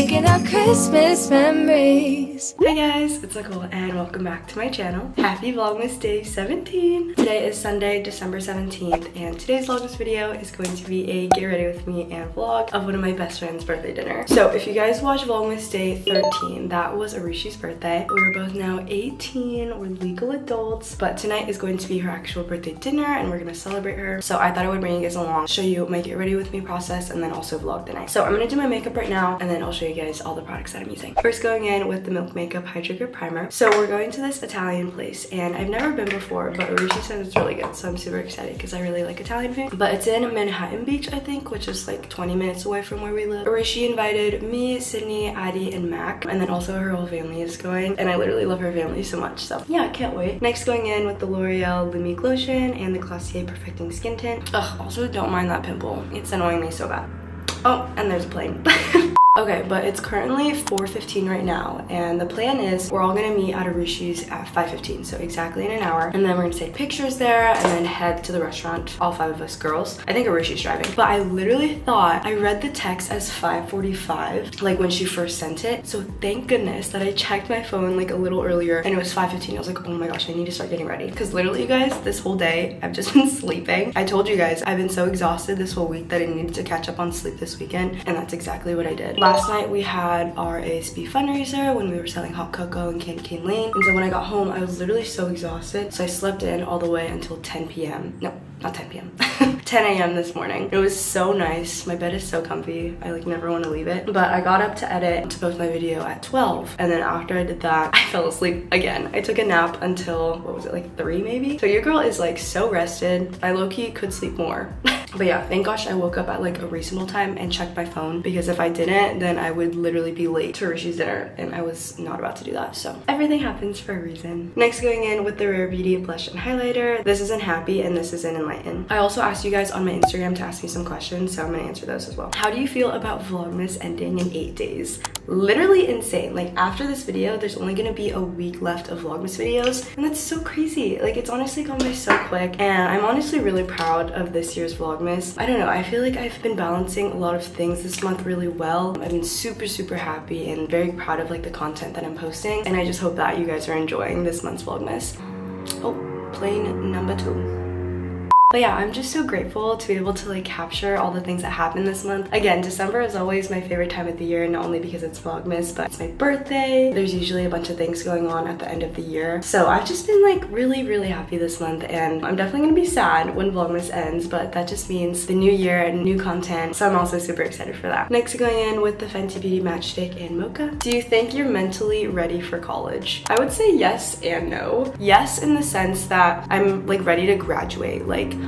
making our Christmas memories. Hi guys, it's Nicole and welcome back to my channel. Happy Vlogmas Day 17! Today is Sunday, December 17th and today's Vlogmas video is going to be a get ready with me and vlog of one of my best friend's birthday dinner. So if you guys watched Vlogmas Day 13, that was Arushi's birthday. We are both now 18, we're legal adults, but tonight is going to be her actual birthday dinner and we're gonna celebrate her. So I thought I would bring you guys along, show you my get ready with me process and then also vlog the night. So I'm gonna do my makeup right now and then I'll show you guys all the products that I'm using. First going in with the Milk Makeup Hydro Grip Primer. So we're going to this Italian place and I've never been before, but Arushi said it's really good. So I'm super excited because I really like Italian food. But it's in Manhattan Beach, I think, which is like 20 minutes away from where we live. Arushi invited me, Sydney, Addie, and Mac, and then also her whole family is going. And I literally love her family so much. So yeah, I can't wait. Next going in with the L'Oreal Lumi Glotion and the Glossier Perfecting Skin Tint. Ugh, also don't mind that pimple. It's annoying me so bad. Oh, and there's a plane. Okay, but it's currently 4.15 right now, and the plan is we're all gonna meet at Arushi's at 5.15, so exactly in an hour, and then we're gonna take pictures there, and then head to the restaurant, all five of us girls. I think Arushi's driving, but I literally thought, I read the text as 5.45, like when she first sent it, so thank goodness that I checked my phone like a little earlier, and it was 5.15. I was like, oh my gosh, I need to start getting ready, because literally, you guys, this whole day, I've just been sleeping. I told you guys, I've been so exhausted this whole week that I needed to catch up on sleep this weekend, and that's exactly what I did. Last night we had our ASB fundraiser when we were selling hot cocoa in Candy Cane Lane. And so when I got home, I was literally so exhausted. So I slept in all the way until 10 p.m. No, not 10 p.m. 10 a.m. this morning. It was so nice. My bed is so comfy. I like never want to leave it. But I got up to edit to post my video at 12. And then after I did that, I fell asleep again. I took a nap until, what was it, like 3 maybe? So your girl is like so rested. I low-key could sleep more. But yeah, thank gosh I woke up at like a reasonable time and checked my phone because if I didn't, then I would literally be late to Rishi's dinner and I was not about to do that. So everything happens for a reason. Next going in with the Rare Beauty blush and highlighter. This is in Happy and this is in Enlighten. I also asked you guys on my Instagram to ask me some questions, so I'm gonna answer those as well. How do you feel about Vlogmas ending in eight days? Literally insane. Like after this video, there's only gonna be a week left of Vlogmas videos and that's so crazy. Like it's honestly gone by so quick and I'm honestly really proud of this year's Vlogmas. I don't know, I feel like I've been balancing a lot of things this month really well. I've been super, super happy and very proud of like the content that I'm posting and I just hope that you guys are enjoying this month's Vlogmas. Oh, plane number two. But yeah, I'm just so grateful to be able to like capture all the things that happened this month. Again, December is always my favorite time of the year, not only because it's Vlogmas, but it's my birthday. There's usually a bunch of things going on at the end of the year. So I've just been like really, really happy this month and I'm definitely gonna be sad when Vlogmas ends, but that just means the new year and new content. So I'm also super excited for that. Next going in with the Fenty Beauty Match Stix and Mocha. Do you think you're mentally ready for college? I would say yes and no. Yes in the sense that I'm like ready to graduate. Like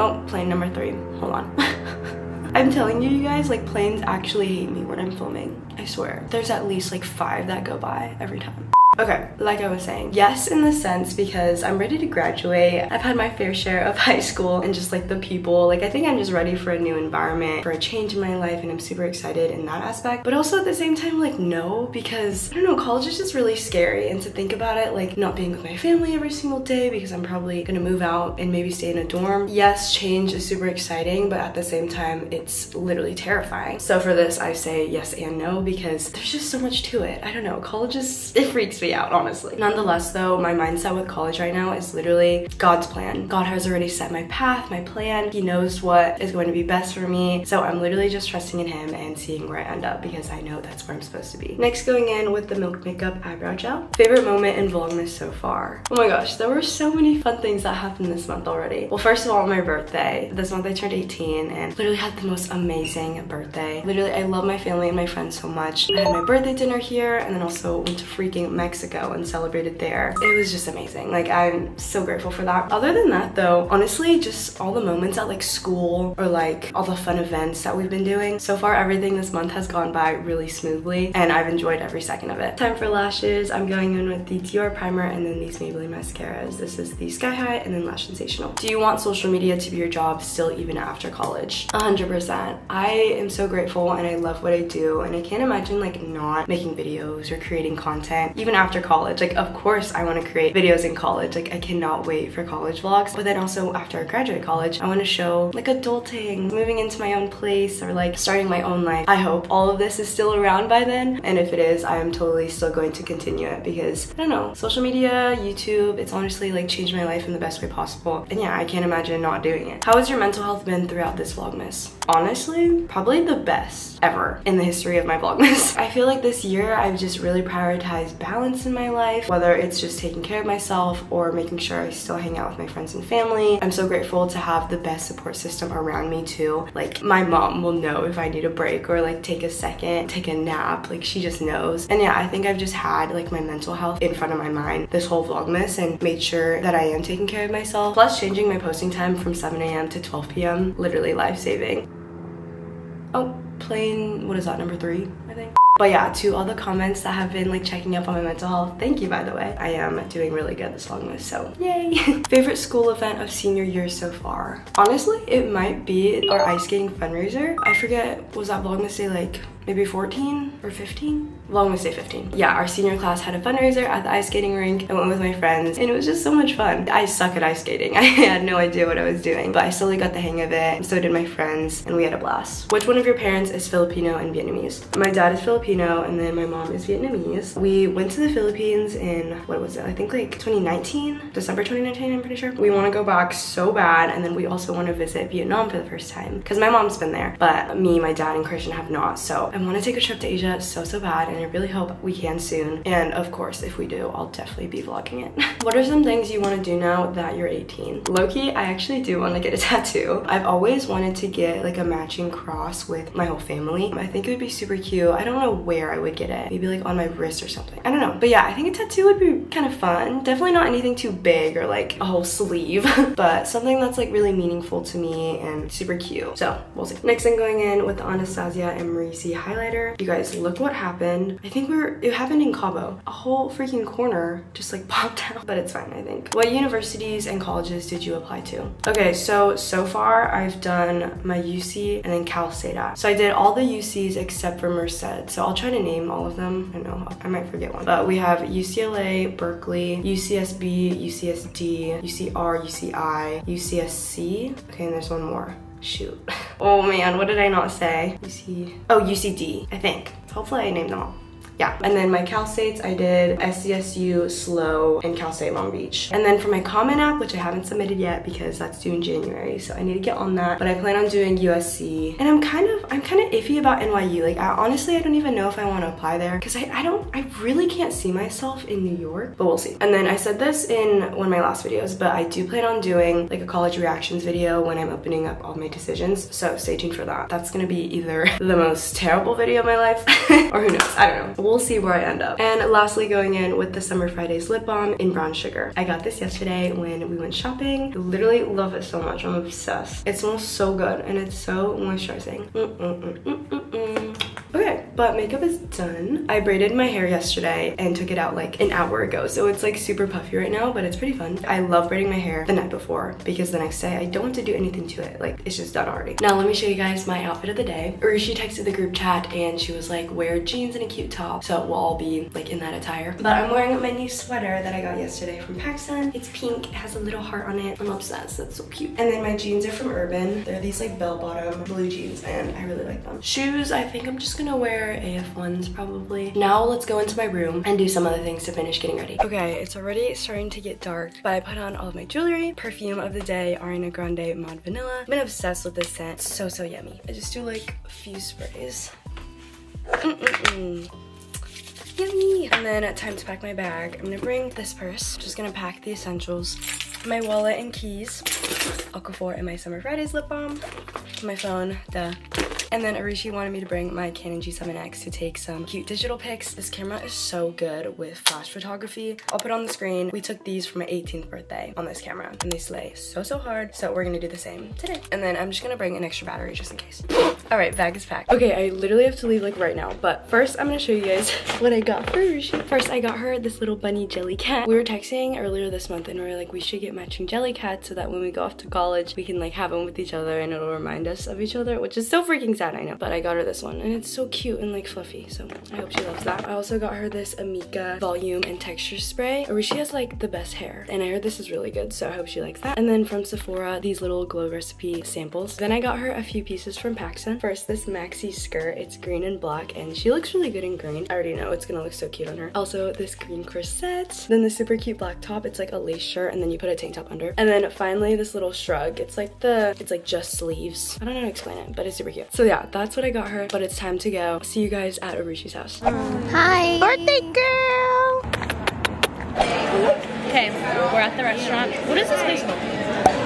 Oh, plane number three. Hold on. I'm telling you, you guys, like planes actually hate me when I'm filming. I swear. There's at least like five that go by every time. Okay, like I was saying, yes in the sense because I'm ready to graduate. I've had my fair share of high school and just like the people. Like I think I'm just ready for a new environment, for a change in my life and I'm super excited in that aspect. But also at the same time like no because I don't know, college is just really scary and to think about it like not being with my family every single day because I'm probably gonna move out and maybe stay in a dorm. Yes, change is super exciting but at the same time it's literally terrifying. So for this I say yes and no because there's just so much to it. I don't know, college is, it freaks me out, honestly. Nonetheless, though, my mindset with college right now is literally God's plan. God has already set my path, my plan. He knows what is going to be best for me. So I'm literally just trusting in him and seeing where I end up because I know that's where I'm supposed to be. Next, going in with the Milk Makeup Eyebrow Gel. Favorite moment in Vlogmas so far? Oh my gosh, there were so many fun things that happened this month already. Well, first of all, my birthday. This month I turned 18 and literally had the most amazing birthday. Literally, I love my family and my friends so much. I had my birthday dinner here and then also went to freaking Mexico Mexico and celebrated there. It was just amazing. Like I'm so grateful for that. Other than that though, honestly, just all the moments at like school or like all the fun events that we've been doing. So far, everything this month has gone by really smoothly and I've enjoyed every second of it. Time for lashes. I'm going in with the Dior primer and then these Maybelline mascaras. This is the Sky High and then Lash Sensational. Do you want social media to be your job still even after college? 100%. I am so grateful and I love what I do and I can't imagine like not making videos or creating content even after college. Like, of course I want to create videos in college. Like, I cannot wait for college vlogs. But then also after I graduate college, I want to show like adulting, moving into my own place or like starting my own life. I hope all of this is still around by then. And if it is, I am totally still going to continue it because I don't know, social media, YouTube, it's honestly like changed my life in the best way possible. And yeah, I can't imagine not doing it. How has your mental health been throughout this Vlogmas? Honestly, probably the best ever in the history of my Vlogmas. I feel like this year I've just really prioritized balance in my life, whether it's just taking care of myself or making sure I still hang out with my friends and family. I'm so grateful to have the best support system around me too. Like my mom will know if I need a break or like take a second, take a nap, like she just knows. And yeah, I think I've just had like my mental health in front of my mind this whole Vlogmas and made sure that I am taking care of myself. Plus changing my posting time from 7 a.m. to 12 p.m. literally life-saving. Oh, plane, what is that, number three, I think? But yeah, to all the comments that have been like checking up on my mental health, thank you by the way. I am doing really good this Vlogmas, so yay. Favorite school event of senior year so far? Honestly, it might be our ice skating fundraiser. I forget, was that Vlogmas day like maybe 14 or 15? Vlogmas say 15. Yeah, our senior class had a fundraiser at the ice skating rink. I went with my friends and it was just so much fun. I suck at ice skating. I had no idea what I was doing, but I slowly got the hang of it. So did my friends and we had a blast. Which one of your parents is Filipino and Vietnamese? My dad is Filipino and then my mom is Vietnamese. We went to the Philippines in, what was it? I think like 2019, December 2019, I'm pretty sure. We want to go back so bad and then we also want to visit Vietnam for the first time because my mom's been there, but me, my dad, and Christian have not. So I want to take a trip to Asia so, so bad and I really hope we can soon. And of course, if we do, I'll definitely be vlogging it. what are some things you want to do now that you're 18? Low-key, I actually do want to get a tattoo. I've always wanted to get like a matching cross with my whole family. I think it would be super cute. I don't know where I would get it. Maybe like on my wrist or something. I don't know. But yeah, I think a tattoo would be kind of fun. Definitely not anything too big or like a whole sleeve, but something that's like really meaningful to me and super cute. So we'll see. Next I'm going in with Anastasia Amrezy highlighter. You guys, look what happened. I think we are it happened in Cabo. A whole freaking corner just like popped out, but it's fine, I think. What universities and colleges did you apply to? Okay, so, so far I've done my UC and then Cal State at. So I did all the UCs except for Merced. So I'll try to name all of them. I know, I might forget one. But we have UCLA, Berkeley, UCSB, UCSD, UCR, UCI, UCSC. Okay, and there's one more shoot. Oh man, what did I not say? UC, oh, UCD, I think. Hopefully I named them all yeah. And then my Cal States, I did SCSU, SLO, and Cal State Long Beach. And then for my Common App, which I haven't submitted yet because that's due in January, so I need to get on that. But I plan on doing USC. And I'm kind of, I'm kind of iffy about NYU. Like, I, honestly, I don't even know if I want to apply there because I, I don't, I really can't see myself in New York, but we'll see. And then I said this in one of my last videos, but I do plan on doing like a college reactions video when I'm opening up all my decisions. So stay tuned for that. That's gonna be either the most terrible video of my life or who knows, I don't know we'll see where I end up. And lastly, going in with the Summer Fridays lip balm in brown sugar. I got this yesterday when we went shopping. I literally love it so much. I'm obsessed. It smells so good and it's so moisturizing. Mm -mm -mm okay, but makeup is done. I braided my hair yesterday and took it out like an hour ago. So it's like super puffy right now, but it's pretty fun. I love braiding my hair the night before because the next day I don't have to do anything to it. Like it's just done already. Now let me show you guys my outfit of the day. Arushi texted the group chat and she was like, wear jeans and a cute top so we'll all be like in that attire. But I'm wearing my new sweater that I got yesterday from PacSun. It's pink, it has a little heart on it. I'm obsessed, that's so cute. And then my jeans are from Urban. They're these like bell-bottom blue jeans and I really like them. Shoes, I think I'm just gonna wear AF1s probably. Now let's go into my room and do some other things to finish getting ready. Okay, it's already starting to get dark, but I put on all of my jewelry. Perfume of the day, Ariana Grande Mod Vanilla. I've been obsessed with this scent. It's so, so yummy. I just do like a few sprays. Mm -mm -mm. Yummy! And then time to pack my bag. I'm gonna bring this purse. Just gonna pack the essentials. My wallet and keys. Aquaphor and my Summer Fridays lip balm. My phone, the and then Arushi wanted me to bring my Canon G7X to take some cute digital pics. This camera is so good with flash photography. I'll put on the screen. We took these for my 18th birthday on this camera and they slay so, so hard. So we're gonna do the same today. And then I'm just gonna bring an extra battery just in case. All right, bag is packed. Okay, I literally have to leave like right now, but first I'm gonna show you guys what I got for Arushi. First, I got her this little bunny Jellycat. We were texting earlier this month and we were like, we should get matching Jellycats so that when we go off to college, we can like have them with each other and it'll remind us of each other, which is so freaking sad, I know. But I got her this one and it's so cute and like fluffy, so I hope she loves that. I also got her this Amika volume and texture spray. She has like the best hair and I heard this is really good, so I hope she likes that. And then from Sephora, these little glow recipe samples. Then I got her a few pieces from PacSun. First, this maxi skirt. It's green and black and she looks really good in green. I already know it's gonna look so cute on her. Also, this green corset. Then the super cute black top. It's like a lace shirt and then you put a tank top under. And then finally this little shrug. It's like the, it's like just sleeves. I don't know how to explain it, but it's super cute. So yeah, that's what I got her, but it's time to go. See you guys at Arushi's house. Hi. Birthday girl. Okay, we're at the restaurant. What is this place called?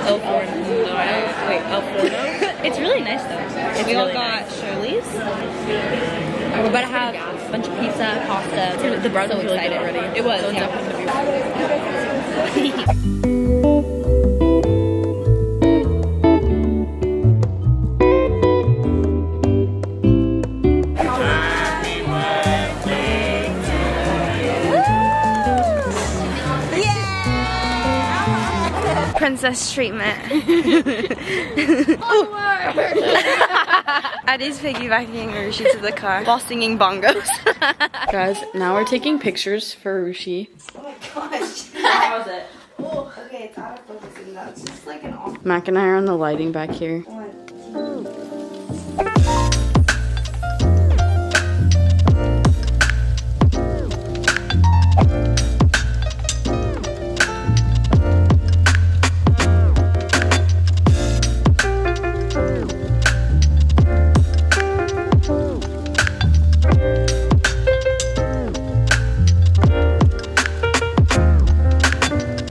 El Forno. No, I don't. Wait, El Forno. it's really nice though. It's we all got Shirley's. We're about to have a bunch of pizza, pasta. The bread was excited already. It was. So yeah. princess treatment. Addie's piggybacking Arushi to the car while singing bongos. Guys, now we're taking pictures for Arushi. Oh my gosh. How's it? Oh, okay, it's out of focusing. That's just like an off. Mac and I are on the lighting back here. Oh One,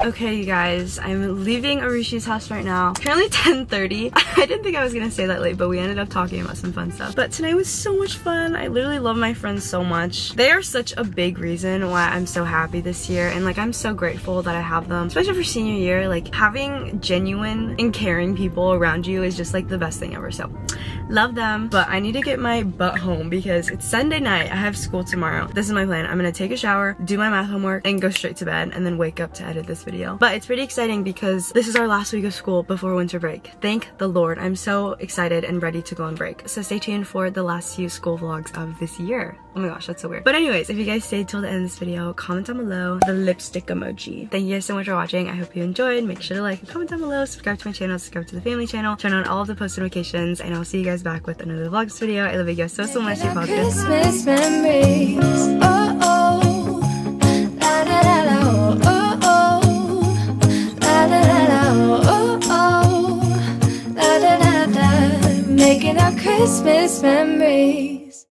Okay, you guys, I'm leaving Arushi's house right now. Currently 10.30. I didn't think I was gonna stay that late, but we ended up talking about some fun stuff. But tonight was so much fun. I literally love my friends so much. They are such a big reason why I'm so happy this year. And like, I'm so grateful that I have them, especially for senior year. Like, having genuine and caring people around you is just like the best thing ever. So, love them. But I need to get my butt home because it's Sunday night. I have school tomorrow. This is my plan. I'm gonna take a shower, do my math homework, and go straight to bed, and then wake up to edit this video. But it's pretty exciting because this is our last week of school before winter break. Thank the Lord. I'm so excited and ready to go on break. So stay tuned for the last few school vlogs of this year. Oh my gosh, that's so weird. But anyways, if you guys stayed till the end of this video, comment down below the lipstick emoji. Thank you guys so much for watching. I hope you enjoyed. Make sure to like and comment down below, subscribe to my channel, subscribe to the family channel, turn on all of the post notifications, and I'll see you guys back with another vlogs video. I love you guys so, so much. Stay. Christmas memory. Oh, oh. Christmas memory.